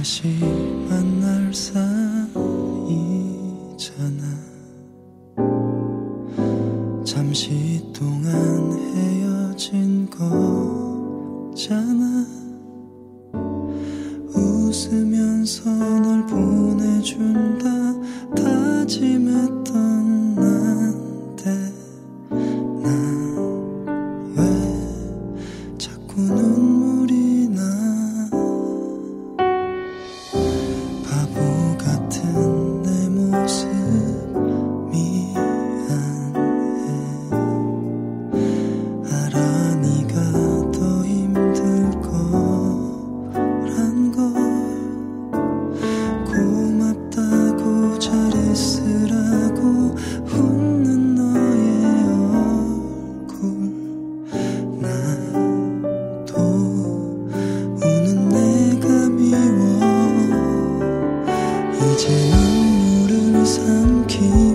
다시 만날 사이잖아. 잠시 동안 헤어진 거잖아. 웃으면서 널 보내준다. 삼킨